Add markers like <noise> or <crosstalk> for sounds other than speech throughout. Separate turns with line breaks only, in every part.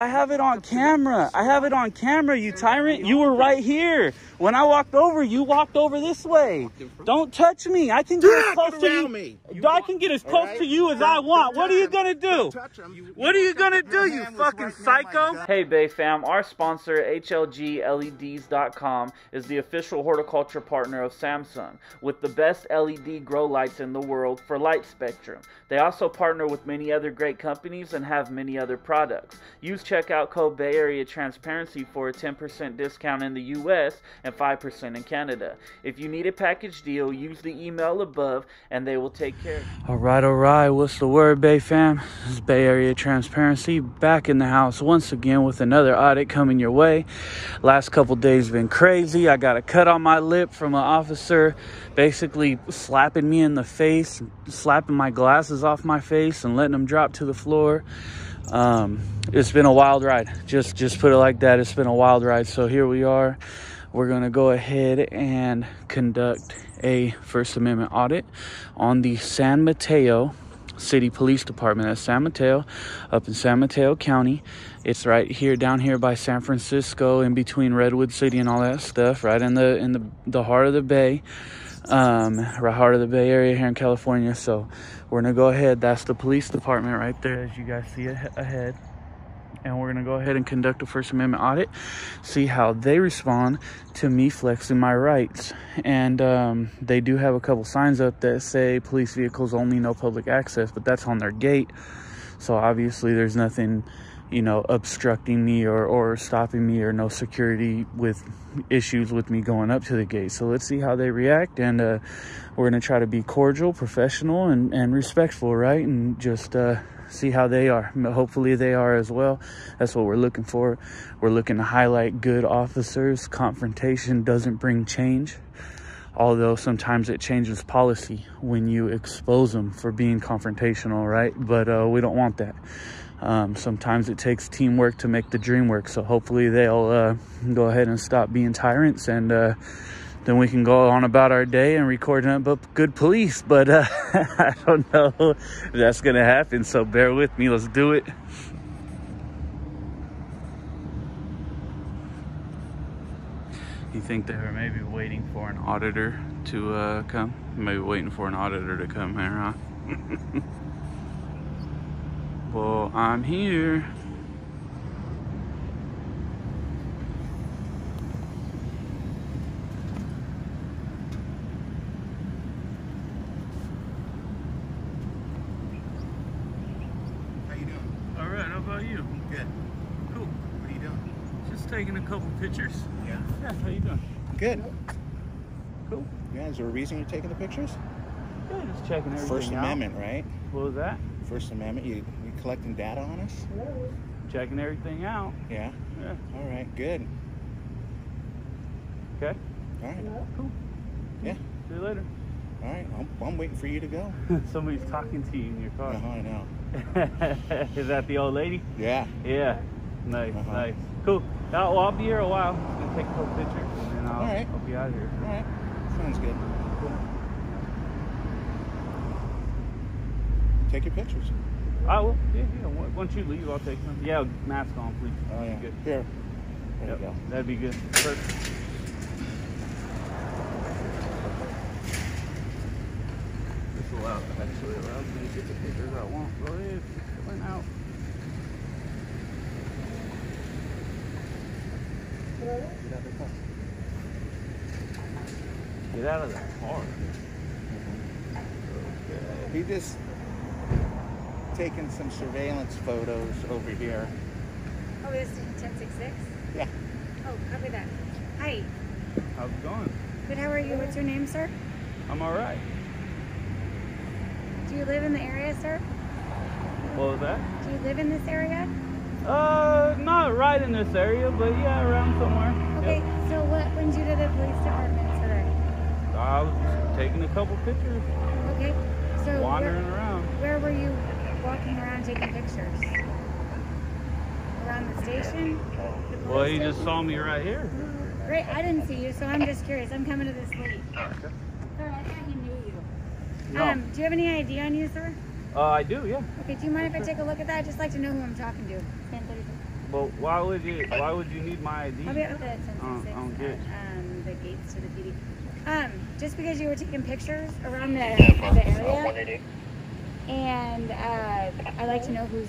I have it on camera. I have it on camera, you tyrant. You were right here. When I walked over, you walked over this way. Don't touch me. I can get as close to you.
me.
I can get as close to you as I want. What are you gonna do? What are you gonna do, you fucking psycho? Hey, Bay fam. Our sponsor, HLGLEDs.com, is the official horticulture partner of Samsung with the best LED grow lights in the world for light spectrum. They also partner with many other great companies and have many other products. Use checkout code Bay Area Transparency for a 10% discount in the US and 5% in Canada. If you need a package deal, use the email above and they will take care. All right, all right. What's the word, Bay fam? This is Bay Area Transparency back in the house once again with another audit coming your way. Last couple days been crazy. I got a cut on my lip from an officer basically slapping me in the face, slapping my glasses off my face and letting them drop to the floor. Um, it's been a wild ride. Just just put it like that. It's been a wild ride. So here we are. We're gonna go ahead and conduct a First Amendment audit on the San Mateo City Police Department. That's San Mateo, up in San Mateo County. It's right here, down here by San Francisco, in between Redwood City and all that stuff. Right in the in the the heart of the Bay, um, right heart of the Bay Area here in California. So we're gonna go ahead. That's the police department right there, as you guys see ahead. And we're gonna go ahead and conduct a First Amendment audit, see how they respond to me flexing my rights. And um, they do have a couple signs up that say police vehicles only, no public access, but that's on their gate. So obviously, there's nothing, you know, obstructing me or, or stopping me or no security with issues with me going up to the gate. So let's see how they react. And uh, we're going to try to be cordial, professional, and, and respectful, right? And just uh, see how they are. Hopefully, they are as well. That's what we're looking for. We're looking to highlight good officers. Confrontation doesn't bring change although sometimes it changes policy when you expose them for being confrontational, right? But uh, we don't want that. Um, sometimes it takes teamwork to make the dream work. So hopefully they'll uh, go ahead and stop being tyrants and uh, then we can go on about our day and record up good police. But uh, <laughs> I don't know if that's going to happen. So bear with me. Let's do it. You think they were maybe waiting for an auditor to uh, come? Maybe waiting for an auditor to come here, huh? <laughs> well, I'm here.
How you doing?
All right, how about you?
Good.
Cool.
What are you doing?
Just taking a couple pictures.
Yeah.
Yeah, how you doing?
Good.
Cool.
Yeah, is there a reason you're taking the pictures?
Yeah, just checking everything
First
out.
Amendment, right?
What was that?
First Amendment. You you collecting data on us?
Checking everything out.
Yeah.
Yeah.
All right. Good.
Okay.
All right.
Cool.
Yeah.
See you later.
All right. I'm, I'm waiting for you to go. <laughs>
Somebody's talking to you in your car.
Uh-huh, I know. <laughs>
Is that the old lady?
Yeah.
Yeah. Nice,
Uh-huh.
nice. Cool. Uh, well, I'll be here a while. Just gonna take a couple pictures and then I'll,
All right.
I'll be out of here.
All right. Sounds good. Take your pictures.
I will. Yeah, yeah. Once- Once you leave, I'll take them. Yeah, mask on, please.
Oh yeah.
Good.
Here. There
Yep,
you go.
That'd be good. Perfect. This allows, actually allows me to get the pictures I want. Go ahead, come out. Get out of the car. Mm-hmm. Okay.
He just taking some surveillance photos over here.
Oh, this is 1066?
Yeah.
Oh, copy that. Hi.
How's it going?
Good, how are you? What's your name, sir?
I'm alright.
Do you live in the area, sir?
What was that?
Do you live in this area?
Uh, not right in this area, but yeah, around somewhere.
Okay,
Yep.
so what brings you to the police department today?
I was taking a couple pictures,
Okay, so
wandering
where,
around.
where were you walking around taking pictures? Around the station? The
Well,
police
he just saw me right here.
Great, I didn't see you, so I'm just curious. I'm coming to this late. Sir, I thought he knew you.
No.
Um, do you have any ID on you, sir?
Uh, I do, yeah.
Okay, do you mind if I take a look at that? I'd just like to know who I'm talking to. 1036.
But why would you? Why would you need my ID?
I'll be at the 10
I don't- get
um, the gates to the PD. Um, just because you were taking pictures around the, the area, and uh, I'd like to know who's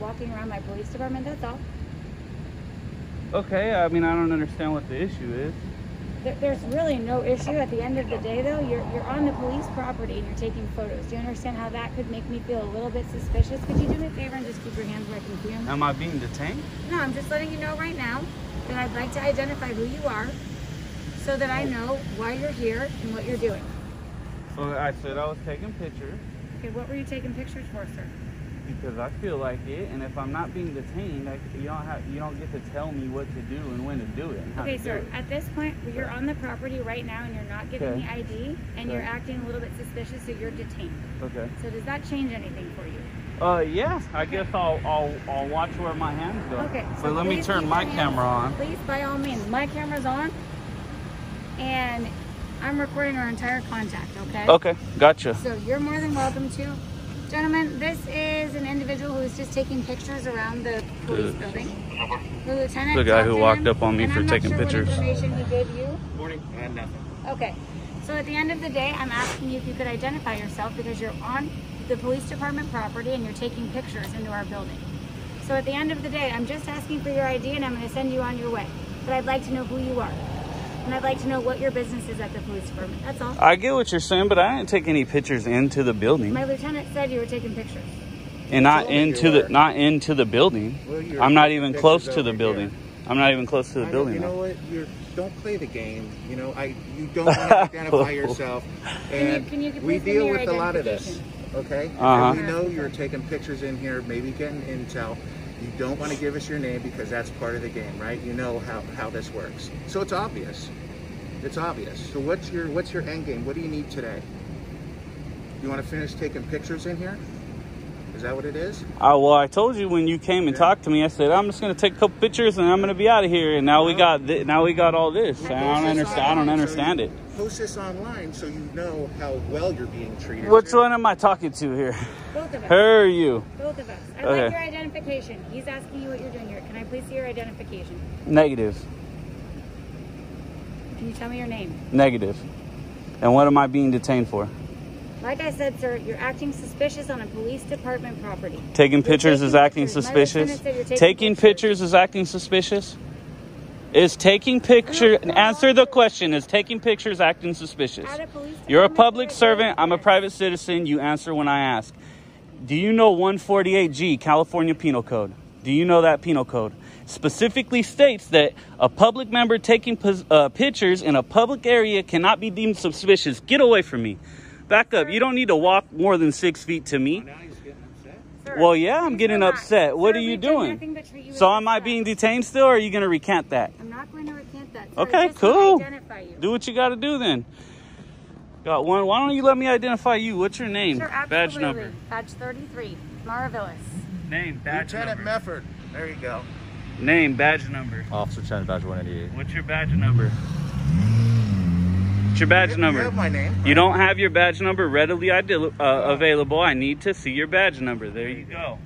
walking around my police department. That's all.
Okay, I mean I don't understand what the issue is.
There, there's really no issue. At the end of the day, though, you're you're on the police property and you're taking photos. Do you understand how that could make me feel a little bit suspicious? Could you do me a favor and just keep your hands where I can see them?
Am I being detained?
No, I'm just letting you know right now that I'd like to identify who you are, so that I know why you're here and what you're doing.
Well, I said I was taking pictures
Okay, what were you taking pictures for, sir?
because I feel like it, and if I'm not being detained, I, you don't have you don't get to tell me what to do and when to do it
Okay, sir.
it.
At this point, you're on the property right now, and you're not giving
Okay.
me ID, and you're acting a little bit suspicious, so you're detained.
Okay.
So does that change anything for you?
Uh, yeah. I guess I'll I'll I'll watch where my hands go.
Okay. so
But let me turn my
hands-
camera on.
Please, by all means, my camera's on, and I'm recording our entire contact. Okay.
Okay, gotcha.
So you're more than welcome to. Gentlemen, this is an individual who is just taking pictures around the police
Good.
building. The lieutenant.
The guy who walked
him,
up on me for
I'm not
taking
sure what
pictures.
information he gave you.
Morning. Uh, nothing.
Okay. So at the end of the day, I'm asking you if you could identify yourself because you're on the police department property and you're taking pictures into our building. So at the end of the day, I'm just asking for your ID and I'm going to send you on your way. But I'd like to know who you are. And I'd like to know what your business is at the police department. That's all.
I get what you're saying, but I didn't take any pictures into the building,
My lieutenant said you were taking pictures.
and not
told me you
into the not into the building.
Well,
I'm not even close to the building.
here.
I'm not even close to the
I
building.
You know what? You're don't play the game. You know, I you <laughs> don't want to identify yourself,
Can you-
and
can you
we
please give me
deal with a lot of this. Okay,
Uh-huh.
and we know you're taking pictures in here, maybe getting intel. You don't want to give us your name because that's part of the game, right? You know how, how this works, so it's obvious. It's obvious. So what's your what's your end game? What do you need today? You want to finish taking pictures in here? Is that what it is?
Uh, well, I told you when you came and
Yeah.
talked to me, I said I'm just gonna take a couple pictures and I'm gonna be out of here. And now we got thi- now we got all this. I don't
this
understand. I don't
online so
understand it.
Post this online so you know how well you're being treated.
Which one am I talking to here?
Both of us.
Her or you?
Both of us. I'd
Okay.
like your identification. He's asking you what you're doing here. Can I please see your identification?
Negative.
Can you tell me your name?
Negative. And what am I being detained for?
Like I said, sir, you're acting suspicious on a police department property.
Taking pictures
taking
is acting
pictures.
Suspicious.
lieutenant said you're taking
Taking
pictures.
pictures is acting suspicious. Is taking picture answer the question? Is taking pictures acting suspicious?
A
You're a public servant. I'm a private citizen. You answer when I ask. Do you know 148G, California Penal Code? Do you know that penal code? Specifically states that a public member taking uh, pictures in a public area cannot be deemed suspicious. Get away from me. Back up. You don't need to walk more than six feet to me.
Now he's getting upset.
Sir,
Well, yeah, I'm
please
getting
relax.
upset. What
Sir,
are you doing?
nothing but treat you
So
with
am I being detained still, or are you going to recant that?
I'm not going to recant that. Sir.
Okay,
I just wanna
cool.
You.
Do what you got to do then. Got one. Why don't you let me identify you? What's your name?
Sure,
Badge number.
Badge 33. Mara Villas.
Name, badge
Lieutenant
number.
Mefford. There you go.
Name, badge number.
Officer Chen, badge 188.
What's your badge number? What's your badge
You
number?
have my name.
You don't have your badge number readily ide- uh, available. I need to see your badge number. There you go.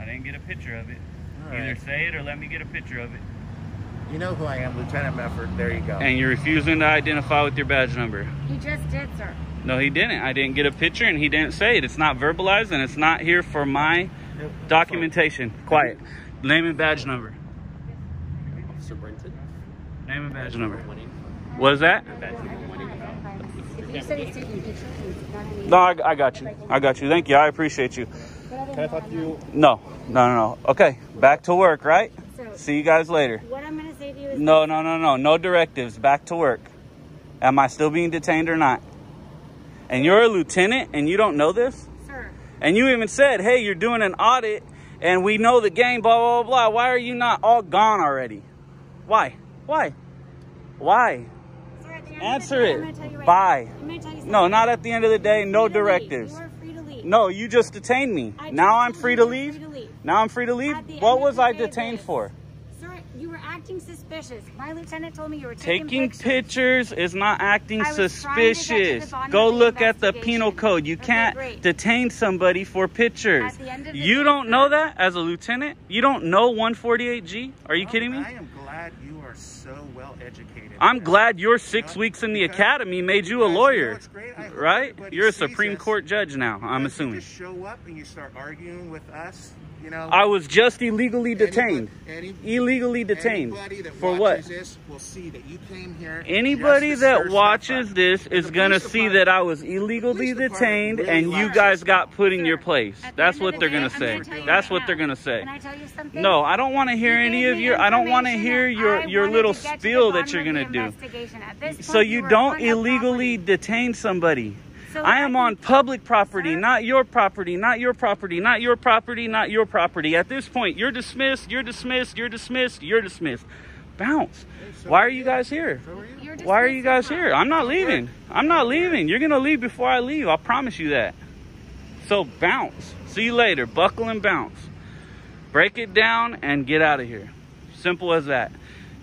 I didn't get a picture of it.
All right.
say it or let me get a picture of it.
You know who I am, Lieutenant Mefford. There you go.
And you're refusing to identify with your badge number.
He just did, sir.
No, he didn't. I didn't get a picture and he didn't say it. It's not verbalized and it's not here for my documentation. Quiet. Name and badge number.
Officer Brenton.
Name and badge number. What is that?
If you said he's taking pictures, he's got any-
No, I, I got you. I got you. Thank you. I appreciate you.
Can I talk to you?
No, no, no, no. Okay, back to work, right?
So,
See you guys later.
what I'm going to say to you is
No, no, no, no. No directives. Back to work. Am I still being detained or not? And you're a lieutenant and you don't know this?
sir,
And you even said, hey, you're doing an audit and we know the game, blah, blah, blah, blah. Why are you not all gone already? Why? Why? Why?
sir, at the end
Answer
of the
it.
I'm gonna tell you right
Bye.
now. I'm gonna tell you
No, not at the end of the day.
You're
No
free to leave.
directives.
You are free to leave.
No, you just detained me.
I
Now I'm free to leave?
free to leave.
Now I'm free to leave? What was I detained for?
Sir, you were were acting suspicious. My lieutenant told me you were taking,
Taking pictures is not acting
I was trying to get to the
suspicious. Go look at the penal code. You
Okay,
can't
great.
detain somebody for pictures.
At the end of the
You
day,
don't know that as a lieutenant? You don't know 148G? Are you
Oh,
kidding me?
I am glad you are so well educated.
I'm glad your six
know,
weeks in the academy made you a
because, you know
lawyer,
what's great? I hope
right? You're a Supreme
us.
Court judge now, I'm
you
assuming.
just show up and you start arguing with us, you know.
I was just illegally
anybody-
detained.
any-
Illegally detained.
Anybody that
For
watches
what?
This will see that you came here.
Anybody that watches this is gonna see that I was illegally detained
really
and you guys got put in
Sir,
your place.
at the
That's
end
what
the
they're gonna say. That's
right
what they're gonna say.
Can I tell you something?
No, I don't want to hear
You
any of your. I don't want to hear
that
your
I
your little
to get
spiel that you're gonna do.
investigation. At this
So
point,
you don't illegally
property.
detain somebody.
So
I
I
am on public property,
Sir?
not your property, not your property, not your property, not your property. At this point, you're dismissed, you're dismissed, you're dismissed, you're dismissed. Bounce.
so
Why
are
are you
you.
guys here?
So are you.
You're
Why are you guys
dismissing
here? I'm not leaving. I'm not leaving. You're gonna leave before I leave. I promise you that. So bounce. See you later. Buckle and bounce. Break it down and get out of here. Simple as that.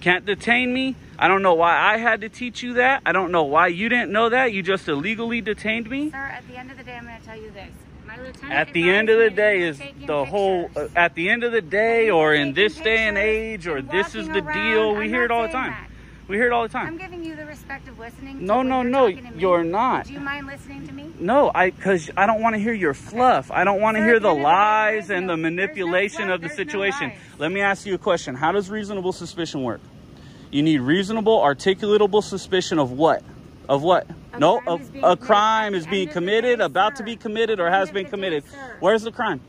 Can't detain me. I don't know why I had to teach you that. I don't know why you didn't know that. You just illegally detained me.
Sir, at the end of the day, I'm going to tell you this. My lieutenant
At the end of the day is the whole. Uh, at the end of the day, or in this day and
pictures
age, or this is the deal. We
I'm
hear it all the time.
that.
We hear it all the time.
I'm giving you the respect of listening.
No, no, no,
You're, talking to
you're not.
Do you mind listening to me?
No, I because I don't want to hear your fluff. I don't want to hear
the
the
end of the day,
lies and
no-
the
there's no
manipulation
fluff,
of the
there's no
situation. Let me ask you a question. How does reasonable suspicion work? You need reasonable, articulatable suspicion of what? Of what?
A
no, a, a crime is being
end of the
committed,
day,
about to be committed, or has been
the day,
committed. Where's the crime?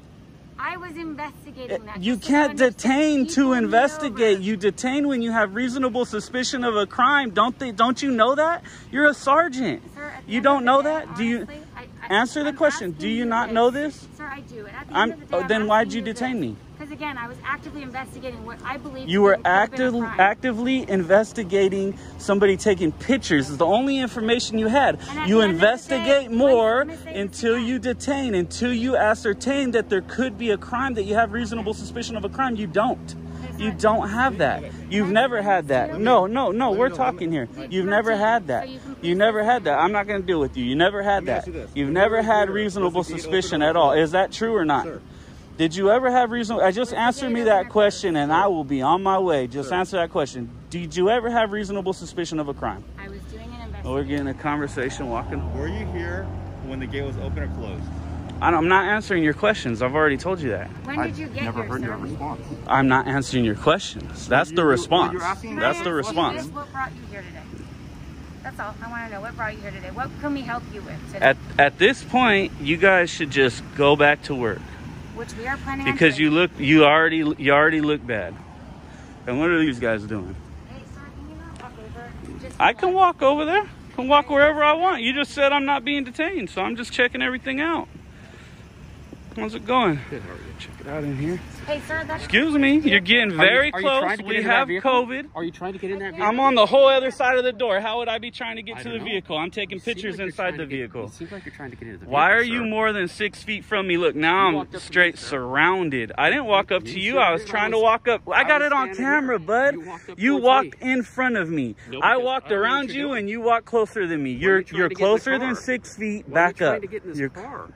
I was investigating that.
You
just so you
can't detain to investigate. You detain when you have reasonable suspicion of a crime. Don't they? Don't you know that? You're a sergeant.
Sir,
You don't know
day,
that? Do you
I- I-
answer the
I'm
question? Do you not know this?
I do. And at the
I'm-
end of the day,
oh, then why'd you detain me?
Because again, I was actively investigating what I believe.
You were
could have been a
active, actively investigating somebody taking pictures. Is the only information you had. You
the end of the
investigate
day,
more
let me say this
until you detain, until you ascertain that there could be a crime, that you have reasonable suspicion of a crime. You don't. You don't have that. You've never had that. No, no, no. We're talking here. You've never had that. You never had that. I'm not going to deal with you. You never had that.
you this.
You've never had reasonable
was the gate
suspicion at all. Is that true or not? Did you ever have reason? I uh,
just
answer me that question, and I will be on my way. Just answer that question. Did you ever have reasonable suspicion of a crime?
I was doing an investigation.
We're getting a conversation walking.
Were you here when the gate was open or closed?
I don't- I'm not answering your questions. I've already told you that.
When did you get
Never
here,
heard
sir?
your response.
I'm not answering your questions. That's
you-
the response.
you're asking
Can
That's the response.
this? What brought you here today? That's all. I want to know what brought you here today. What can we help you with today?
At at this point, you guys should just go back to work
Which we are planning on
because you look you already you already look bad. And what are these guys doing?
Hey, sir, can you not walk over? Just
I can walk over there. Can walk wherever I want. You just said I'm not being detained, so I'm just checking everything out. How's it going?
Good, how are you?
Check it out in here.
Hey, sir, that's.
Excuse me, you're getting
Are you-
very
are
close.
trying to get
We have? COVID.
Are you trying to get in that vehicle?
I'm on the whole other side of the door. How would I be trying to get
I
to the
know.
vehicle? I'm taking
You
pictures
like
inside the
get-
vehicle.
It seems like you're trying to get into the vehicle.
Why are
sir.
you more than six feet from me? Look, now I'm
walked up to me,
straight surrounded. I didn't walk up to
You
you. I was trying
I
to walk up. I
I
got
was
it on camera,
here.
bud.
You walked
You walked in front of me.
No,
I walked
I
around you and you walked closer than me. You're
you
you're
to get in the
closer than six feet. Back up.
trying to get in this
You're-
car?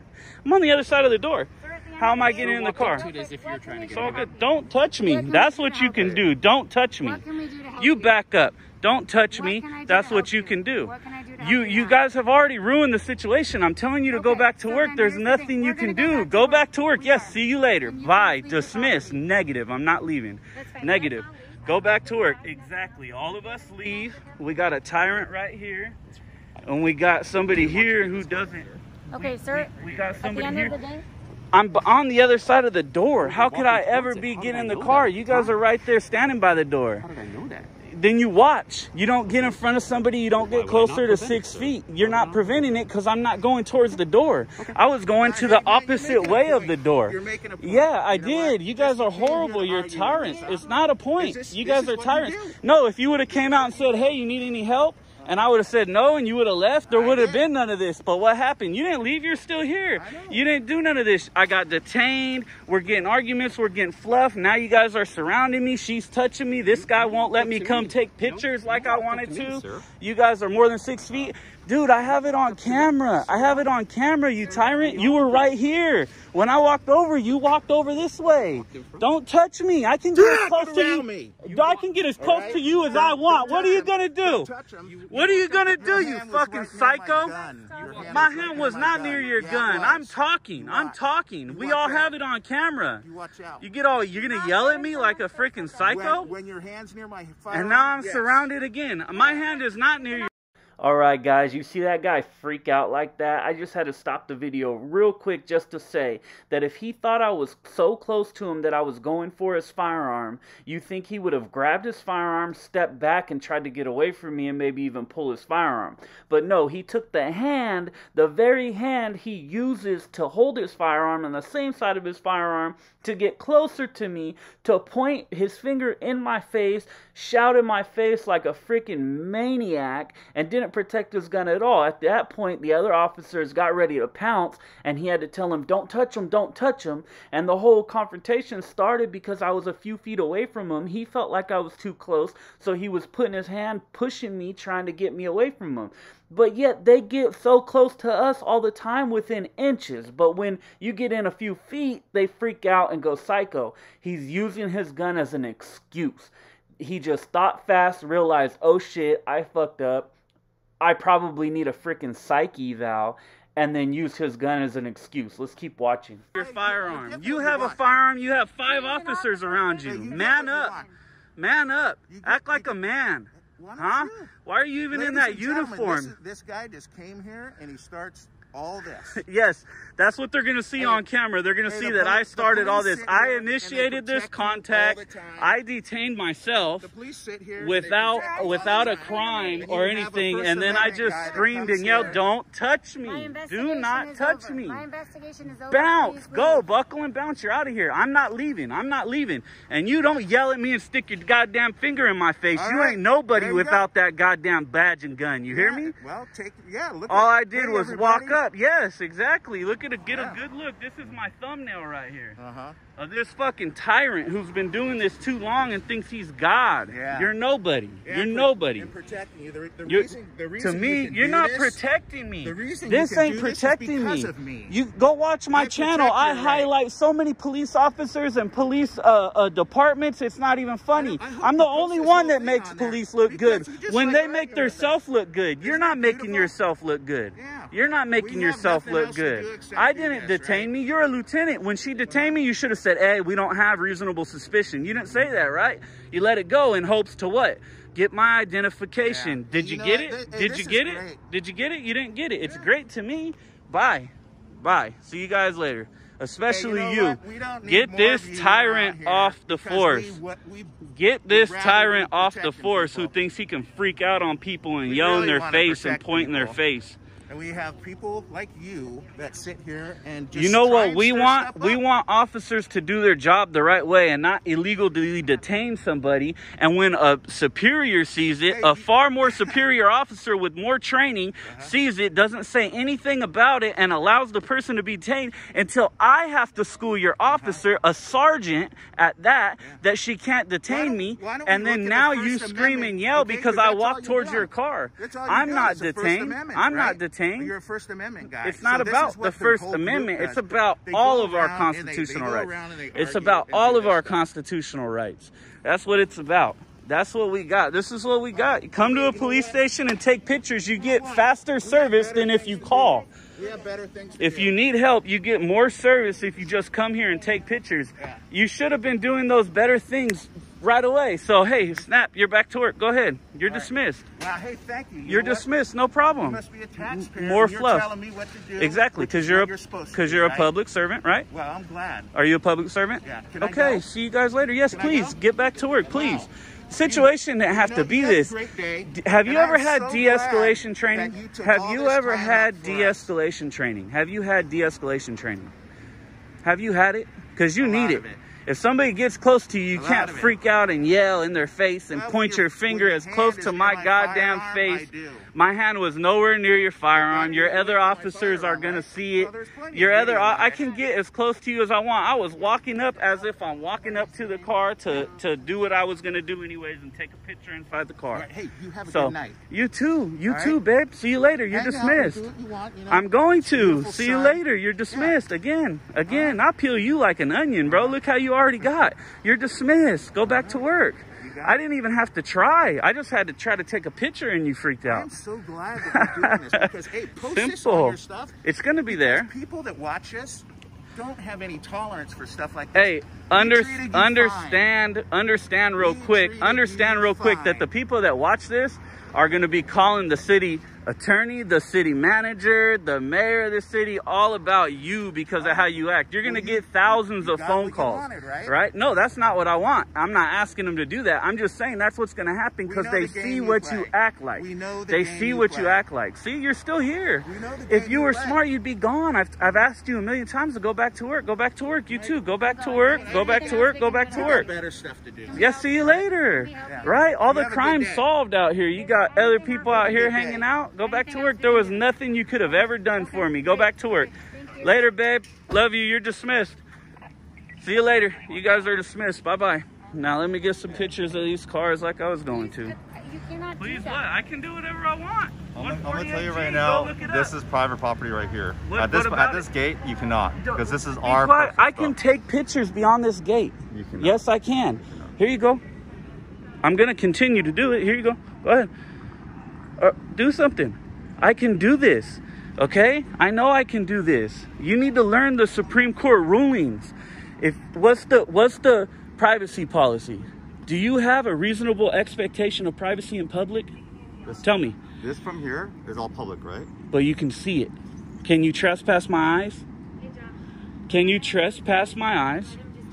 I'm on the other side of the door.
Sir, at the end
How am I getting in the car?
to this if you're trying to get
It's all
in the
to
good. Don't touch me.
What
That's what you can do. Don't touch me.
What can we do to help
You
you?
back up. Don't touch me.
can I do
That's what you
you?
can do.
What can I do to
You
you
you guys have already ruined the situation. I'm telling you to go back to work. There's
here's the thing.
nothing you can do. Go back to work. Yes, see you later. Bye.
please leave the
Dismiss. Negative. I'm not leaving. Negative.
Let's not leave.
Go back to work. Exactly. All of us leave. We got a tyrant right here. And we got somebody here who doesn't.
Okay, sir.
We got
At the
somebody
end
here.
Of the day,
I'm on the other side of the door. How could I ever be getting in the car? You guys are right there standing by the door.
How did I know that?
Then you watch. You don't get in front of somebody. You don't get closer to six feet. You're not
not?
preventing it because I'm not going towards the door. I was going to the opposite way of the door.
You're making a point.
Yeah, I did. You guys are
came here to
horrible. You're tyrants. It's not a point. You guys are tyrants. No, if you would have came out and said, "Hey, you need any help?" And I would have said no, and you would have left. There would have been none of this. But what happened? You didn't leave. You're still here. You didn't do none of this. I got detained. We're getting arguments. We're getting fluff. Now you guys are surrounding me. She's touching me. This guy won't let me come
me.
take pictures like I wanted
to
to.
sir.
You guys are more than six feet. Dude, I have it on camera. I have it on camera, you tyrant. You were right here. When I walked over, you walked over this way. Don't touch me. I can get as close to you.
me.
I can get as close to you as I want. What are you gonna do?
Don't touch him.
What are you gonna do, you fucking psycho?
my hand was right
hand
near
was
my
not near your gun. I'm talking. I'm talking. We all have it on camera.
You watch out.
You get all, you're gonna yell at me like a freaking psycho?
When, when your hand's near my firearm,
And now I'm surrounded again. My hand is not near your
All right, guys, you see that guy freak out like that? I just had to stop the video real quick just to say that if he thought I was so close to him that I was going for his firearm, you think he would have grabbed his firearm, stepped back, and tried to get away from me and maybe even pull his firearm. But no, he took the hand, the very hand he uses to hold his firearm on the same side of his firearm to get closer to me, to point his finger in my face, shout in my face like a freaking maniac, and didn't protect his gun at all. At that point, the other officers got ready to pounce, and he had to tell him, Don't touch him, don't touch him. And the whole confrontation started because I was a few feet away from him. He felt like I was too close, so he was putting his hand, pushing me, trying to get me away from him. But yet they get so close to us all the time within inches. But when you get in a few feet, they freak out and go psycho. He's using his gun as an excuse. He just thought fast, realized, oh shit, I fucked up. I probably need a freaking psyche eval, and then use his gun as an excuse. Let's keep watching.
your firearm. You have a firearm. You have five officers around you.
you
Man up. Man up. Act like a man. Huh?
you?
Why are you even in that uniform?
This, this guy just came here and he starts all this. <laughs>
Yes, that's what they're gonna see
Hey,
on camera. They're gonna see
the
that
poli-
I started all this. I
here and they
initiated this
protect you all
contact. I detained myself
The police sit here and they
without
protect you all
without a crime or
you have a
anything, and then I just screamed and yelled,
here.
"Don't touch me! Do not touch
over.
me!"
My investigation is over.
Bounce,
Please
go,
leave.
buckle and bounce. You're out of here. I'm not leaving. I'm not leaving. And you don't yell at me and stick your goddamn finger in my face.
All
you
right,
ain't nobody
there you go.
without that goddamn badge and gun. You hear me?
Well, take yeah. Look.
All I did
hey,
was walk up. Yes, exactly. Look at a get
Yeah.
a good look. This is my thumbnail right here
Uh huh.
of this fucking tyrant who's been doing this too long and thinks he's God.
Yeah.
You're nobody.
Yeah,
You're
and
nobody.
And protecting you. The, the reason, the
to me,
you
you're not
this,
protecting me.
the reason
this ain't
this
protecting
because
me.
of me.
You go watch my
I
channel. I
your right.
highlight so many police officers and police uh, uh, departments. It's not even funny.
I
I'm the only one that makes
on there
police look
because
good. When
like
they make themselves look good, you're
Isn't
making yourself look good.
Yeah.
You're not making yourself look good. I didn't
this,
detain
right?
me. You're a lieutenant. When she detained me, you should have said, "Hey, we don't have reasonable suspicion." You didn't say that, right? You let it go in hopes to what? Get my identification.
Yeah.
Did
You
you,
know
get
what?
it?
Hey,
Did you get it?
great.
Did you get it? You didn't get it. It's
Yeah.
great to me. Bye. Bye. See you guys later.
Hey,
Especially
know
you.
We don't need
Get this
you
tyrant off the force.
We, what, we,
Get this tyrant off the force who thinks he can freak out on people and
We
yell in their face and point in their face.
And we have people like you that sit here and just
You know what we want? We want officers to do their job the right way and not illegally detain somebody. And when a superior sees it,
Hey,
a far more superior officer with more training
Uh-huh.
sees it, doesn't say anything about it, and allows the person to be detained until I have to school your
Uh-huh.
officer, a sergeant at that, that she can't detain me. And then now
the
you scream
Amendment,
and yell
okay?
because
'Cause
I walk towards your car.
You've
I'm
done
not
is the First
detained. I'm not detained.
You're a First Amendment guy.
It's not
So
about the First Amendment. It's about all of our
and they- they
constitutional rights.
around and they
It's about all of our
stuff.
constitutional rights. That's what it's about. That's what we got. This is what we got. You come to a police station and take pictures. You get faster service than if you call.
We have better things
If you need help, you get more service if you just come here and take pictures. You should have been doing those better things right away. So, hey, snap, you're back to work. Go ahead. You're
All right.
dismissed.
Wow, hey, thank you. You
You're
know what?
dismissed. No
You
problem.
must be a taxpayer.
More
you're
fluff.
telling me what to do.
Exactly, because you're a
you're supposed
because you're a
right?
public servant, right?
Well, I'm glad.
Are you a public servant?
Yeah. Can
Okay, see you guys later. Yes,
Can
please get back to work, please.
Wow.
Situation didn't have
You
to be
you a
this. Have you ever had de-escalation training?
you
Have you ever had
out for us.
de-escalation training? Have you had de-escalation training? Have you had it? Because you
A
need it.
it.
If somebody gets close to you, you can't freak out and yell in their face and
Well,
point your
your-
finger
with
as close to my
my
goddamn face. My hand was nowhere near your firearm. Your other officers are gonna see it.
plenty
Your other, I can get as close to you as I want. I was walking up as if I'm walking up to the car to to do what I was gonna do anyways and take a picture inside the car.
Right, hey, you have a
So
good night.
you too, you
All
too,
right?
babe. See you later. You're
Hang
dismissed.
you want, you know.
I'm going to. See you later. You're dismissed again. Again, I peel you like an onion, bro. Look how you already got. You're dismissed. Go back to work. I didn't even have to try. I just had to try to take a picture and you freaked out.
I'm so glad that you're doing this because hey, <laughs> post this on
Simple.
your stuff.
It's going to be there.
People that watch us don't have any tolerance for stuff like this.
Hey, under,
treated you
understand, understand real
We
quick, understand
you
real quick that the people that watch this are going to be calling the city attorney, the city manager, the mayor of the city, all about you because of how you act. You're going to
Well, you-
get thousands of phone calls,
wanted, right?
No, that's not what I want. I'm not asking them to do that. I'm just saying that's what's going to happen because they
the
see
you
what
play.
you act like.
We know the
they see
you
what you act like. See, you're still here.
We know the
If you
you
were
play.
smart, you'd be gone. I've, I've asked you a million times to go back to work. Go back to work. You too. Go back to work. Go back to work. Go back to work.
better stuff to do.
Yeah, see you later. Right? All the
have a good
crime solved out here. You got other people out here hanging out. Go back to work. There was nothing you could have ever done for me. Go back to work.
Thank.
Later, babe. Love you. You're dismissed. See you later. You guys are dismissed. Bye bye. Now let me get some pictures of these cars like I was going to.
You cannot do
Please,
that.
what? I can do whatever I want.
I'm, gonna- tell you
148G,
right now, this
up.
is private property right here.
What-
at this at this
it?
gate, you cannot because this is
Be
our.
quiet. I can take pictures beyond this gate.
You.
Yes, I can. Here you go. I'm gonna continue to do it. Here you go. Go ahead. Uh, do something. I can do this. Okay? I know I can do this. You need to learn the Supreme Court rulings. If what's the what's the privacy policy? Do you have a reasonable expectation of privacy in public?
This,
Tell me.
This from here is all public, right?
But you can see it. Can you trespass my eyes?
Good.
Can you trespass my eyes?
Let him just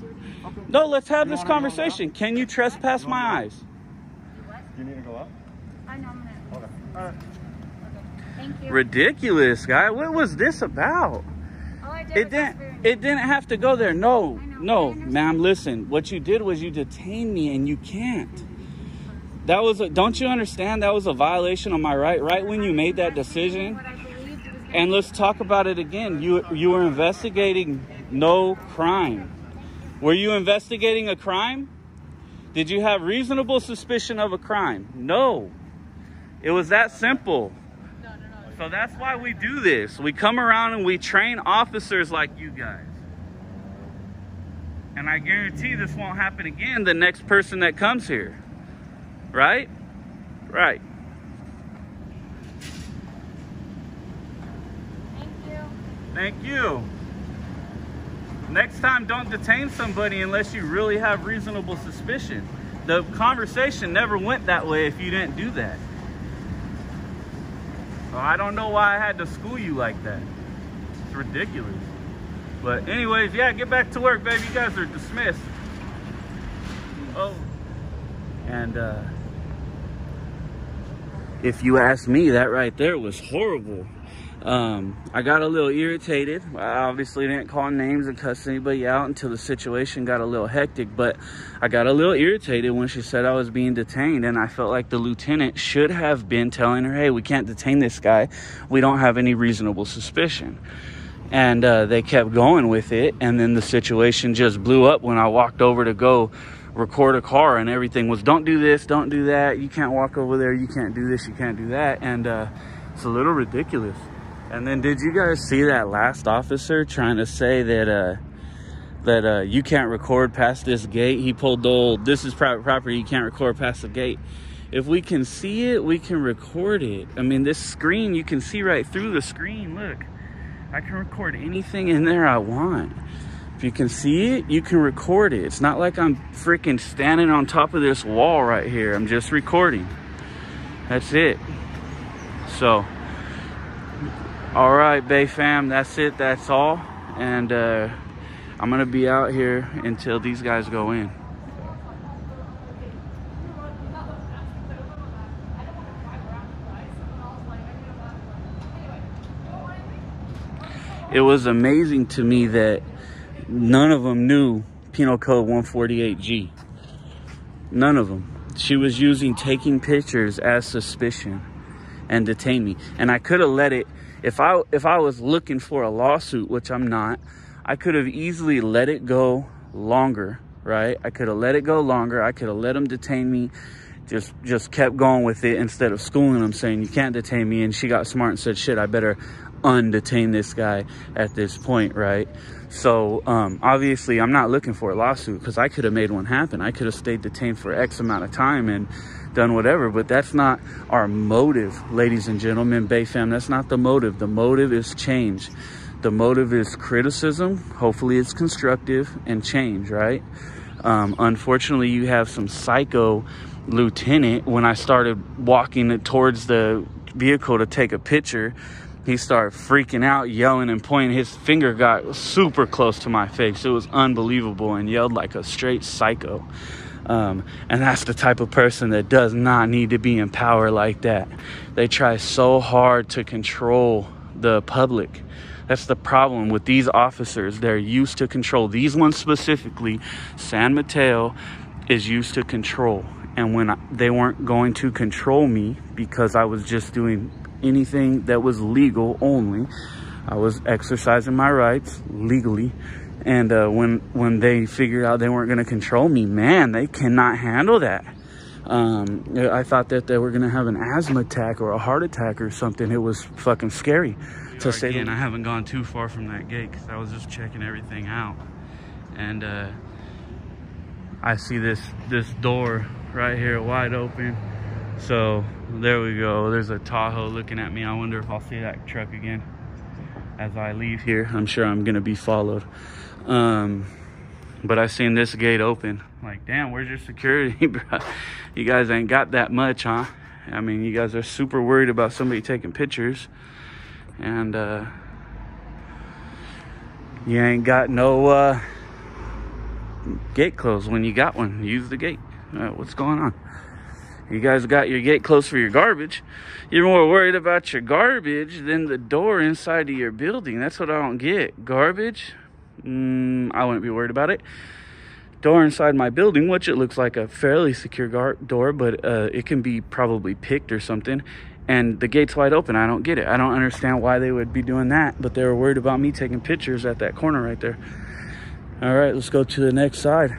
do it.
No, let's have
You
this conversation. Can you trespass
You
my
go?
eyes?
You need to go up.
I know I'm gonna.
Okay. All right.
Thank you.
Ridiculous, guy. What was this about?
Did
It didn't.
ask for your
It didn't have to go there. No,
know,
no, ma'am. Listen, what you did was you detained me, and you can't. That was a. Don't you understand? That was a violation of my right. Right when you made that decision.
What I believed was gonna
And let's talk about it again. You you were investigating no crime. Were you investigating a crime? Did you have reasonable suspicion of a crime? No. It was that simple. So that's why we do this. We come around and we train officers like you guys. And I guarantee this won't happen again the next person that comes here. Right? Right.
Thank you.
Thank you. Next time, don't detain somebody unless you really have reasonable suspicion. The conversation never went that way if you didn't do that. So I don't know why I had to school you like that. It's ridiculous. But anyways, yeah, get back to work, baby. You guys are dismissed. Oh. And uh if you ask me, that right there was horrible. Um, I got a little irritated. I obviously didn't call names and cuss anybody out until the situation got a little hectic, but I got a little irritated when she said I was being detained, and I felt like the lieutenant should have been telling her, hey, we can't detain this guy. We don't have any reasonable suspicion. And uh, they kept going with it, and then the situation just blew up when I walked over to go record a car and everything was don't do this don't do that you can't walk over there you can't do this you can't do that and uh, it's a little ridiculous and then did you guys see that last officer trying to say that uh that uh you can't record past this gate? He pulled the old this is private property, you can't record past the gate. If we can see it, we can record it. I mean this screen you can see right through the screen. Look. I can record anything in there I want. If you can see it, you can record it. It's not like I'm freaking standing on top of this wall right here. I'm just recording. That's it. So all right, Bay fam, that's it. That's all. And uh, I'm to be out here until these guys go in. It was amazing to me that none of them knew Penal Code 148G. None of them. She was using taking pictures as suspicion and detain me. And I could have let it if I if I was looking for a lawsuit, which I'm not, I could have easily let it go longer, right? I could have let it go longer. I could have let them detain me. Just just kept going with it instead of schooling them saying you can't detain me and she got smart and said shit I better undetain this guy at this point, right? So um, obviously I'm not looking for a lawsuit because I could have made one happen. I could have stayed detained for X amount of time and done whatever, but that's not our motive, ladies and gentlemen, Bay fam. That's not the motive. The motive is change. The motive is criticism. Hopefully it's constructive and change, right? Um, unfortunately, you have some psycho lieutenant. When I started walking towards the vehicle to take a picture, he started freaking out, yelling and pointing. His finger got super close to my face. It was unbelievable and yelled like a straight psycho. Um, and that's the type of person that does not need to be in power like that. They try so hard to control the public that's the problem with these officers. They're used to control. These ones specifically, San Mateo is used to control. And when I, they weren't going to control me because I was just doing anything that was legal only, I was exercising my rights legally. And uh, when when they figured out they weren't going to control me, man, they cannot handle that. Um, I thought that they were going to have an asthma attack or a heart attack or something. It was fucking scary to say again, I haven't gone too far from that gate because I was just checking everything out. And uh, I see this, this door right here wide open. So there we go. There's a Tahoe looking at me. I wonder if I'll see that truck again as I leave here. I'm sure I'm to be followed. Um, but I seen this gate open. Like, damn, where's your security, <laughs> bro? You guys ain't got that much, huh? I mean, you guys are super worried about somebody taking pictures and uh, you ain't got no uh, gate closed when you got one. Use the gate. Uh, what's going on? You guys got your gate closed for your garbage. You're more worried about your garbage than the door inside of your building. That's what I don't get. Garbage? Mm, I wouldn't be worried about it. Door inside my building, which it looks like a fairly secure door, but uh, it can be probably picked or something and the gate's wide open. I don't get it. I don't understand why they would be doing that, but they were worried about me taking pictures at that corner right there. All right, let's go to the next side.